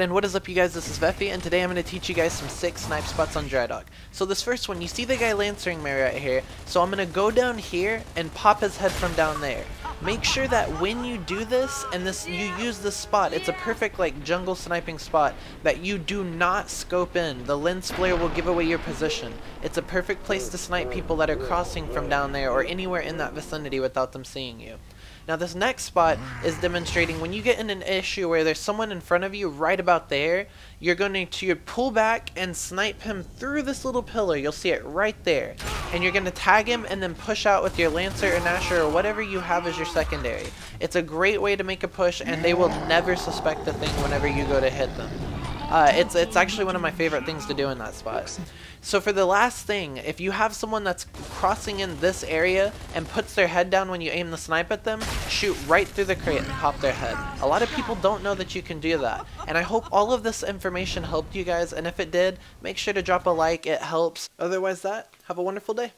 And what is up you guys, this is Vefy, and today I'm going to teach you guys some sick snipe spots on Drydock. So this first one, you see the guy lancering me right here, so I'm going to go down here and pop his head from down there. Make sure that when you do this, and this you use this spot, it's a perfect like jungle sniping spot, that you do not scope in. The lens flare will give away your position. It's a perfect place to snipe people that are crossing from down there or anywhere in that vicinity without them seeing you. Now this next spot is demonstrating when you get in an issue where there's someone in front of you right about there, you're going to pull back and snipe him through this little pillar. You'll see it right there. And you're going to tag him and then push out with your Lancer or Gnasher or whatever you have as your secondary. It's a great way to make a push and they will never suspect a thing whenever you go to hit them. Uh, it's it's actually one of my favorite things to do in that spot. So for the last thing, if you have someone that's crossing in this area and puts their head down when you aim the snipe at them, shoot right through the crate and pop their head. A lot of people don't know that you can do that. And I hope all of this information helped you guys, and if it did, make sure to drop a like, it helps. Otherwise that, have a wonderful day.